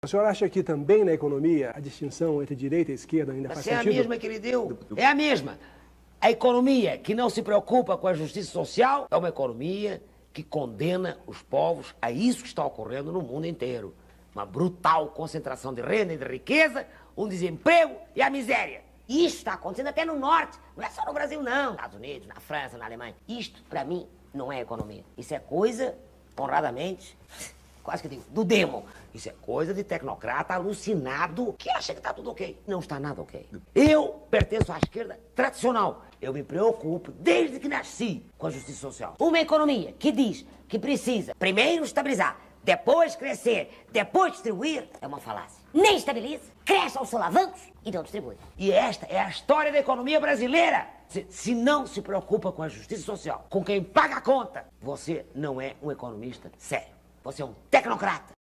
A senhora acha que também na economia a distinção entre direita e esquerda ainda faz Essa é a sentido? mesma que ele deu. É a mesma. A economia que não se preocupa com a justiça social é uma economia que condena os povos a isso que está ocorrendo no mundo inteiro. Uma brutal concentração de renda e de riqueza, um desemprego e a miséria. Isso está acontecendo até no norte, não é só no Brasil, não. Nos Estados Unidos, na França, na Alemanha. Isto, para mim, não é economia. Isso é coisa, honradamente, quase que digo, do demo. Isso é coisa de tecnocrata alucinado que acha que está tudo ok. Não está nada ok. Eu pertenço à esquerda tradicional. Eu me preocupo desde que nasci com a justiça social. Uma economia que diz que precisa primeiro estabilizar, depois crescer, depois distribuir, é uma falácia. Nem estabiliza, cresce aos solavancos e não distribui. E esta é a história da economia brasileira. Se, se não se preocupa com a justiça social, com quem paga a conta, você não é um economista sério. Você é um tecnocrata.